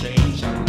change.